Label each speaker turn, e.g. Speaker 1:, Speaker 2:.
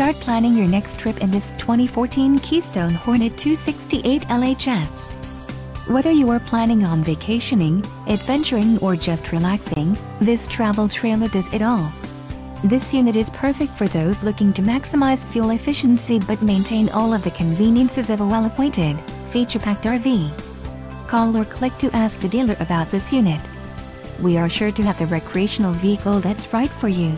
Speaker 1: Start planning your next trip in this 2014 Keystone Hornet 268 LHS. Whether you are planning on vacationing, adventuring or just relaxing, this travel trailer does it all. This unit is perfect for those looking to maximize fuel efficiency but maintain all of the conveniences of a well-appointed, feature-packed RV. Call or click to ask the dealer about this unit. We are sure to have the recreational vehicle that's right for you.